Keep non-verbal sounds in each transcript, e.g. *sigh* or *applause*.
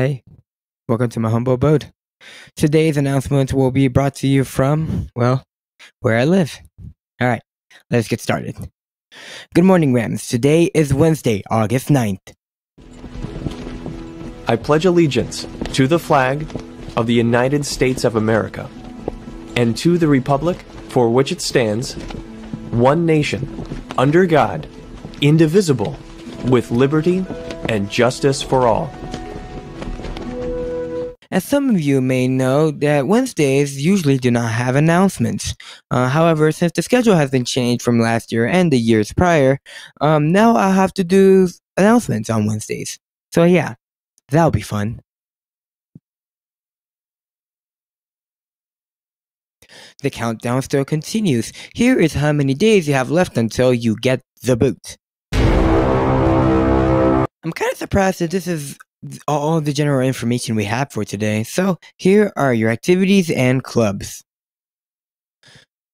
Hey, welcome to my humble abode. Today's announcement will be brought to you from, well, where I live. All right, let's get started. Good morning, Rams. Today is Wednesday, August 9th. I pledge allegiance to the flag of the United States of America and to the republic for which it stands, one nation, under God, indivisible, with liberty and justice for all. As some of you may know, that Wednesdays usually do not have announcements. Uh, however, since the schedule has been changed from last year and the years prior, um, now I'll have to do announcements on Wednesdays. So yeah, that'll be fun. The countdown still continues. Here is how many days you have left until you get the boot. I'm kind of surprised that this is all the general information we have for today. So here are your activities and clubs.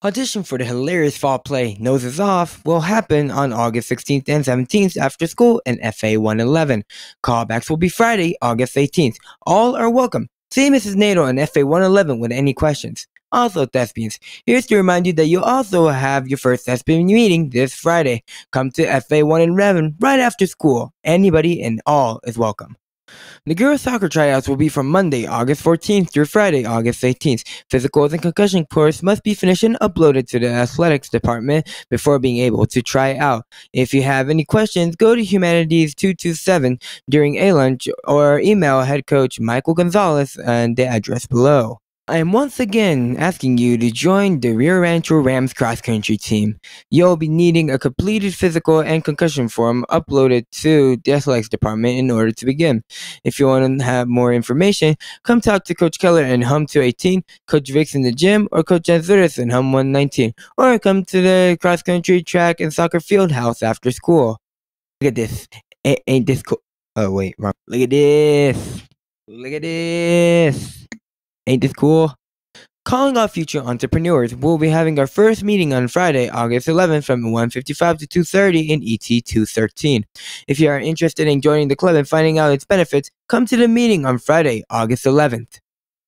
Audition for the hilarious fall play Noises Off will happen on August 16th and 17th after school in FA 111. Callbacks will be Friday, August 18th. All are welcome. See Mrs. Nato in FA 111 with any questions. Also, thespians, here's to remind you that you also have your first thespian meeting this Friday. Come to FA 111 right after school. Anybody and all is welcome. Girls soccer tryouts will be from Monday, August 14th through Friday, August 18th. Physicals and concussion course must be finished and uploaded to the athletics department before being able to try out. If you have any questions, go to Humanities 227 during a lunch or email head coach Michael Gonzalez and the address below. I am once again asking you to join the Rio Rancho Rams cross country team. You'll be needing a completed physical and concussion form uploaded to the athletics department in order to begin. If you want to have more information, come talk to Coach Keller in Hum 218, Coach Vicks in the gym, or Coach Azuris in Hum 119, or come to the cross country track and soccer field house after school. Look at this. A- ain't this cool? Oh, wait, wrong. Look at this. Look at this. Ain't this cool? Calling all future entrepreneurs, we'll be having our first meeting on Friday, August 11th from 1.55 to 2.30 in ET 213. If you are interested in joining the club and finding out its benefits, come to the meeting on Friday, August 11th.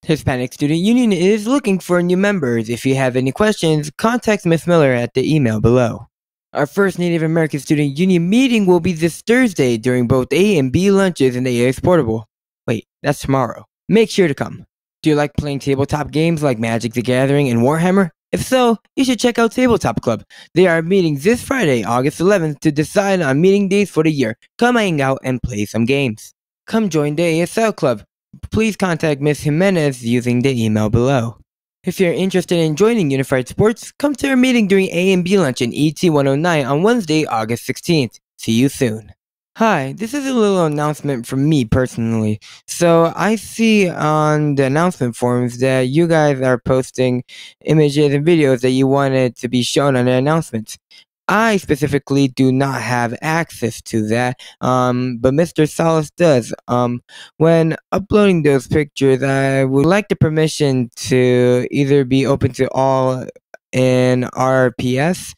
Hispanic Student Union is looking for new members. If you have any questions, contact Ms. Miller at the email below. Our first Native American Student Union meeting will be this Thursday during both A and B lunches in the AX Portable. Wait, that's tomorrow. Make sure to come. Do you like playing tabletop games like Magic the Gathering and Warhammer? If so, you should check out Tabletop Club. They are meeting this Friday, August 11th, to decide on meeting dates for the year. Come hang out and play some games. Come join the ASL Club. Please contact Ms. Jimenez using the email below. If you're interested in joining Unified Sports, come to our meeting during A and B lunch in ET 109 on Wednesday, August 16th. See you soon. Hi, this is a little announcement from me personally. So I see on the announcement forms that you guys are posting images and videos that you wanted to be shown on the announcements. I specifically do not have access to that, um, but Mr. Salas does. Um, when uploading those pictures, I would like the permission to either be open to all in RPS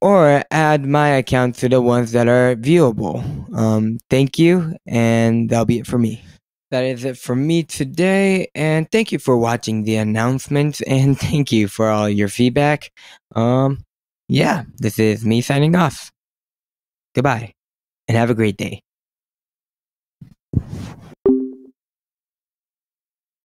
or add my account to the ones that are viewable. Um, thank you, and that'll be it for me. That is it for me today, and thank you for watching the announcements, *laughs* and thank you for all your feedback. Um, yeah, this is me signing off. Goodbye, and have a great day.